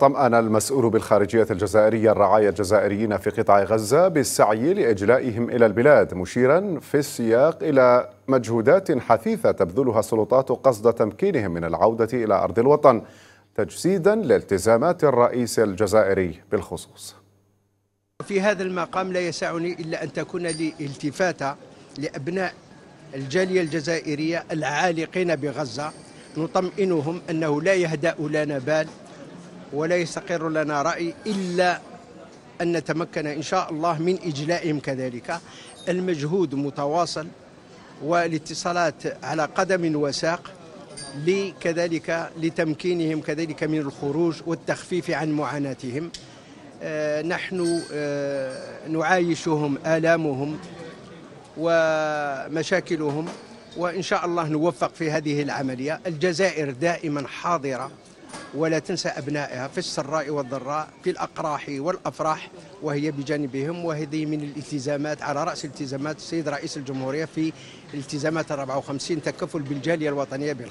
طمأن المسؤول بالخارجية الجزائرية الرعاية الجزائريين في قطاع غزة بالسعي لإجلائهم إلى البلاد مشيرا في السياق إلى مجهودات حثيثة تبذلها السلطات قصد تمكينهم من العودة إلى أرض الوطن تجسيدا لالتزامات الرئيس الجزائري بالخصوص. في هذا المقام لا يسعني إلا أن تكون لي التفاتة لأبناء الجالية الجزائرية العالقين بغزة نطمئنهم أنه لا يهدأ لنا بال ولا يستقر لنا رأي إلا أن نتمكن إن شاء الله من إجلائهم كذلك. المجهود متواصل والاتصالات على قدم وساق لكذلك لتمكينهم كذلك من الخروج والتخفيف عن معاناتهم. آه، نحن آه، نعايشهم آلامهم ومشاكلهم وإن شاء الله نوفق في هذه العملية. الجزائر دائما حاضرة ولا تنسى أبنائها في السراء والضراء في الأقراح والأفراح وهي بجانبهم وهذه من الالتزامات على رأس الالتزامات السيد رئيس الجمهورية في التزامات 54 تكفل بالجالية الوطنية بالخير.